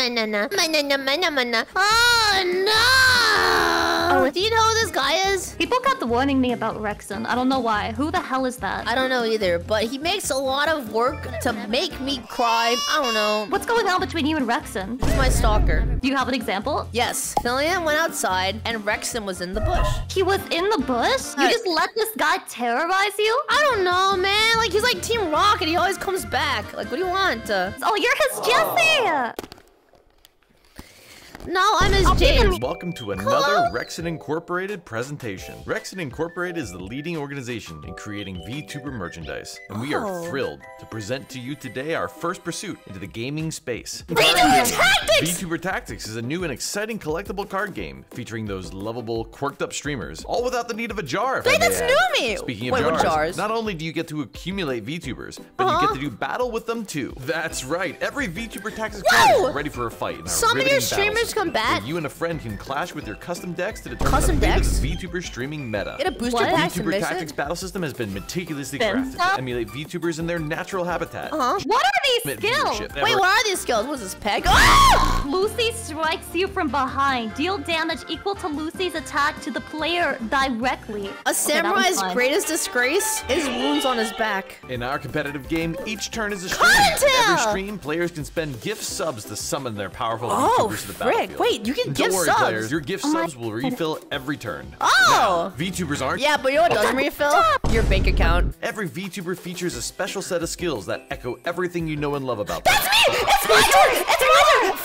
Banana, banana, banana, banana. Oh no! Oh, Do you know who this guy is? People kept warning me about Rekson. I don't know why. Who the hell is that? I don't know either, but he makes a lot of work to make me cry. I don't know. What's going on between you and Rekson? He's my stalker. Do you have an example? Yes, Filian went outside and Rekson was in the bush. He was in the bush? You just let this guy terrorize you? I don't know, man. Like, he's like Team Rocket. He always comes back. Like, what do you want? Uh, Oh, you're his Jesse! No, I'm his James. Welcome to another Rekson Incorporated presentation. Rekson Incorporated is the leading organization in creating VTuber merchandise, and we are Oh. thrilled to present to you today our first pursuit into the gaming space. VTuber Tactics! VTuber Tactics is a new and exciting collectible card game featuring those lovable, quirked up streamers, all without the need of a jar. if I Wait, may that's add. new me! Speaking of Wait, what jars, jars? not only do you get to accumulate VTubers, but you Uh-huh. get to do battle with them too. That's right, every VTuber Tactics Whoa! card is ready for a fight. in our Some of your riveting battle streamers system, combat? where You and a friend can clash with your custom decks to determine Custom the fate decks? of the VTuber streaming meta. Get a booster What? pack to VTuber miss Tactics it? battle system has been meticulously Then crafted stop. to emulate VTubers in their natural habitat. Uh-huh. What are these skills? Wait, what are these skills? What's this peg? Oh! Lucy strikes you from behind. Deal damage equal to Lucy's attack to the player directly. A Okay, that was samurai's fine. greatest disgrace is wounds on his back. In our competitive game, each turn is a stream. Cottontail! Every stream, players can spend gift subs to summon their powerful Oh, VTubers to the frick. Battlefield. Wait, you can And gift Don't worry, subs. players. Your gift Oh subs will refill every turn. Oh! Now, VTubers aren't. Yeah, but you know what doesn't refill? Your bank account. Every VTuber features a special set of skills that echo everything you know and love about That's them. me! It's my turn! It's my turn!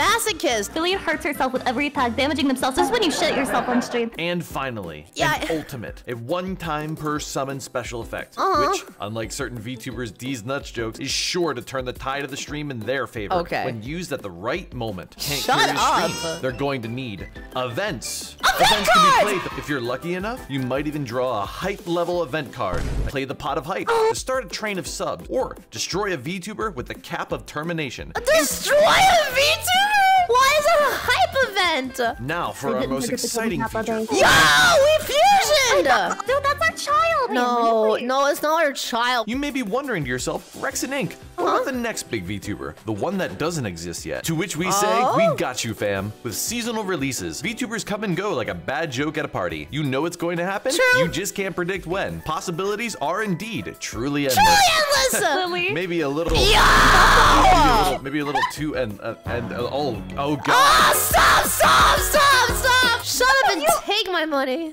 Masochist. Billy hurts herself with every attack, damaging themselves. This is when you shit yourself on stream. And finally, Yeah, an I- ultimate, a one-time per summon special effect, Uh-huh. which, unlike certain VTubers' D's nuts jokes, is sure to turn the tide of the stream in their favor Okay. when used at the right moment. Can't Shut up. stream. They're going to need events. Event events can be played. If you're lucky enough, you might even draw a hype level event card. Play the pot of hype to start a train of subs, or destroy a VTuber with the cap of termination. Destroy a VTuber? Why is that a hype event? Now for our most look at the exciting Kappa feature. days. Yo, we fusioned! Dude, that's our child! No, man. no, it's not our child. You may be wondering to yourself, Rekson Inc., what about the next big VTuber? The one that doesn't exist yet. To which we say, Oh? we got you, fam. With seasonal releases, VTubers come and go like a bad joke at a party. You know it's going to happen, True. you just can't predict when. Possibilities are indeed truly endless. Truly endless! Lily? Maybe a little, maybe a Yo! little, maybe a little too, and, uh, and, uh, oh, oh god. Ah, stop, stop, stop, stop! Shut up and take my money.